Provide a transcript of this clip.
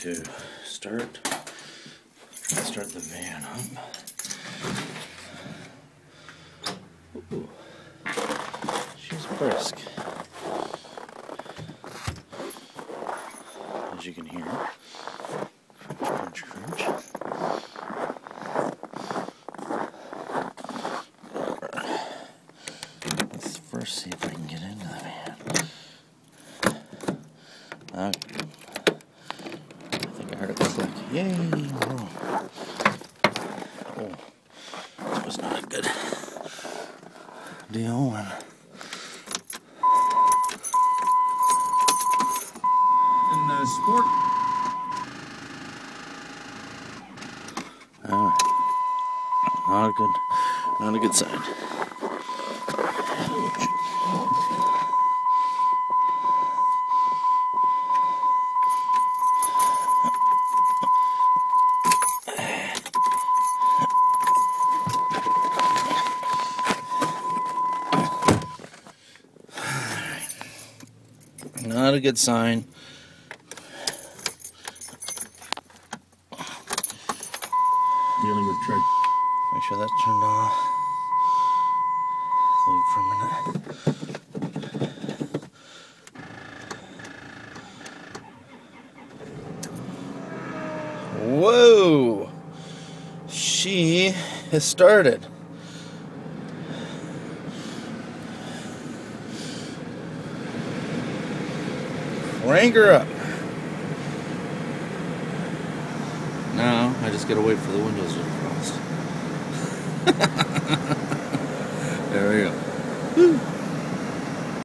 to start start the van up. Ooh. She's brisk. As you can hear. Crunch, crunch, crunch. Let's first see if I can get into the van. Okay. I think I heard it click. Yay! Oh. oh. That was not a good deal. And In the sport, Alright. Not a good not a good sign. Not a good sign. dealing with truck. Make sure that's turned off. Leave for a minute. Whoa! She has started. Crank her up. Now I just gotta wait for the windows to defrost. there we go. Woo.